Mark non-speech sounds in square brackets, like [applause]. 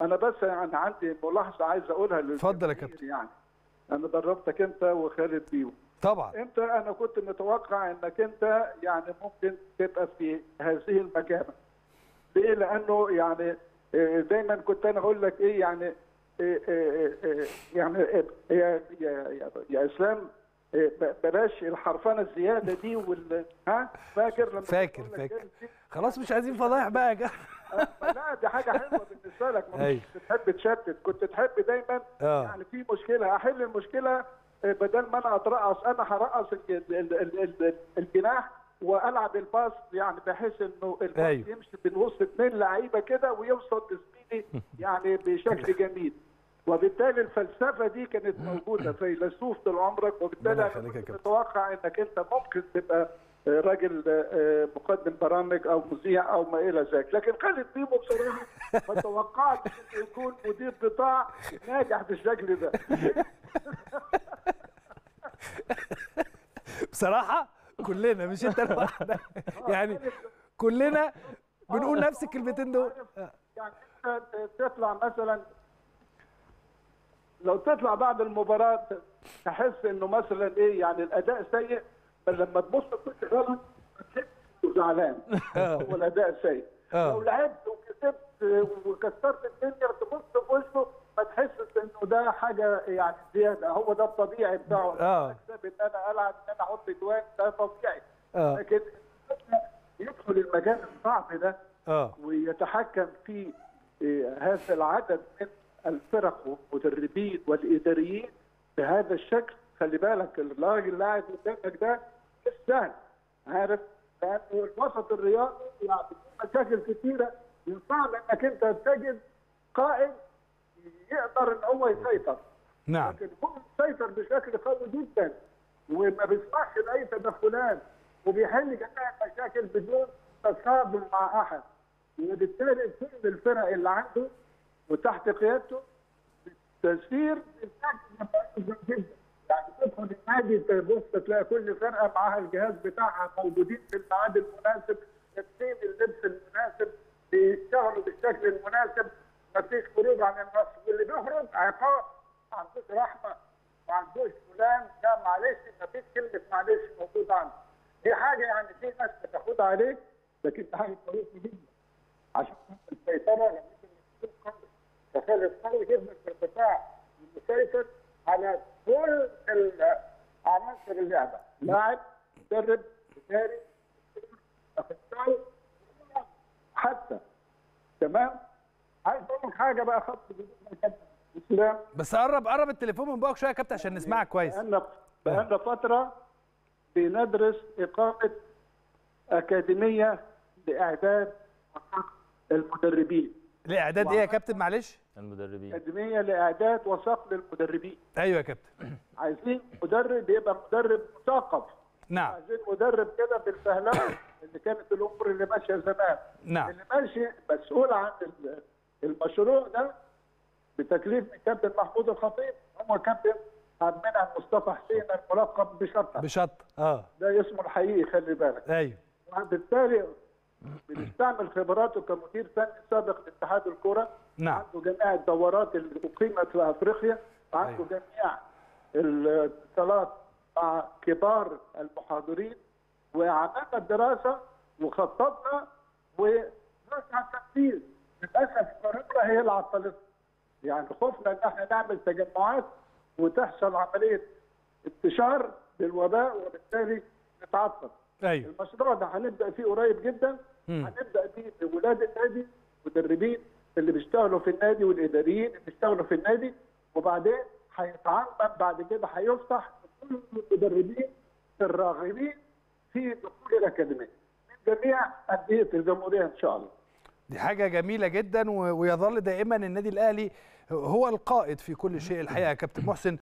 أنا بس يعني عندي ملاحظة عايز أقولها اتفضل يا كابتن. يعني. أنا دربتك أنت وخالد بيو. طبعا. أنت أنا كنت متوقع إنك أنت يعني ممكن تبقى في هذه المكانة. ليه؟ لأنه يعني آه، دايما كنت أنا أقول لك إيه يعني آه، آه، يعني يا يا يا, يا إسلام بلاش الحرفنة الزيادة دي وال ها؟ فاكر لما فاكر فاكر. كده؟ خلاص مش عايزين فضايح بقى يا لا دي حاجة حلوة بالنسبة لك ما أيوة. كنتش بتحب تشتت كنت تحب دايما آه. يعني في مشكلة أحل المشكلة آه، بدل ما أنا أترقص أنا هرقص ال- ال- ال- ال- ال- الجناح وألعب الباص يعني بحيث إنه الباص أيوة. يمشي بين وسط اثنين لعيبة كده ويوصل لزميلي [laughs] يعني بشكل جميل وبالتالي الفلسفة دي كانت موجودة فيلسوف طول عمرك وبالتالي أنا كنت. متوقع إنك أنت ممكن تبقى راجل آه، مقدم برامج أو مذيع أو ما إلى ذلك. لكن خالد بيبو بصراحة ما توقعتش يكون مدير قطاع ناجح بالشكل ده. بصراحة كلنا مش أنت لوحدك. يعني كلنا بنقول نفس الكلمتين دول. يعني أنت تطلع مثلا لو تطلع بعد المباراة تحس إنه مثلا إيه يعني الأداء سيء بل لما تبص كنت غلط تحس إنه زعلان هو الأداء سيء آه. لو لعبت وكسبت وكسرت الدنيا تبص في وشه ما تحسش إنه ده حاجة يعني زيادة هو ده الطبيعي بتاعه آه. أكسب إن أنا ألعب إن أنا أحط جوان ده طبيعي آه. لكن يدخل المجال الصعب ده آه ويتحكم في آه، هذا العدد من الفرق والمدربين والإداريين بهذا الشكل خلي بالك الراجل اللي قاعد قدامك ده مش سهل. عارف؟ لأنه الوسط الرياضي يعني مشاكل كثيره صعب إنك أنت تجد قائد يقدر إن هو يسيطر. نعم. لكن هو مسيطر بشكل قوي جدا وما بيسمحش لاي تدخلات وبيحل جميع المشاكل بدون تصادم مع أحد. وبالتالي كل الفرق اللي عنده وتحت قيادته تسير بشكل جدا. يعني تدخل النادي تبص تلاقي كل فرقة معاها الجهاز بتاعها موجودين في الميعاد المناسب لابسين اللبس المناسب بيشتغلوا بالشكل المناسب. مفيش خروج عن النص. واللي بيخرج عقاب ما عندوش رحمة ما عندوش فلان لا معلش مفيش كلمة معلش موجودة عنده دي حاجة يعني في ناس بتاخدها عليك لكن حاجة كويسة جدا. عشان السيطرة لازم يكون قوي تخيل قوي جدا في القطاع المسيطر على كل عناصر اللعبه لاعب مدرب اداري اخصائي حتى. تمام؟ عايز أقول حاجة بقى خط بالنسبة لكابتن اسلام بس قرب قرب التليفون من بوقك شوية يا كابتن عشان نسمعك كويس. بقالنا بقالنا فترة بندرس إقامة أكاديمية لإعداد المدربين. الاعداد إيه يا كابتن؟ معلش. المدربين. اكاديميه لإعداد وصف للمدربين. أيوه يا كابتن. عايزين مدرب يبقى مدرب مثقف. نعم. عايزين مدرب كده بالفهلوه اللي كانت الأمور اللي ماشية زمان. نعم. اللي ماشي مسؤول عن ال- المشروع ده بتكليف من كابتن محمود الخطيب. هو كابتن عبد المنعم مصطفى حسين الملقب بشطة. بشط آه. ده اسمه الحقيقي خلي بالك. أيوه. وبالتالي بنستعمل خبراته كمدير فني سابق لاتحاد الكرة. نعم. عنده جميع الدورات اللي أقيمت في أفريقيا. وعنده أيوة. جميع الاتصالات مع كبار المحاضرين. وعملنا الدراسة وخططنا ونسعى التنفيذ للأسف كورونا هي اللي عطلتنا. يعني خفنا إن إحنا نعمل تجمعات وتحصل عملية انتشار للوباء وبالتالي نتعطل. أيوه. المشروع ده هنبدأ فيه قريب جدا. هنبدأ فيه بولاد النادي مدربين اللي بيشتغلوا في النادي والإداريين اللي بيشتغلوا في النادي. وبعدين هيتعمم بعد كده هيفتح لكل المدربين الراغبين في دخول الأكاديمية. من جميع أندية الجمهورية إن شاء الله. دي حاجة جميلة جدا ويظل دائما النادي الأهلي هو القائد في كل شيء الحقيقة. يا كابتن محسن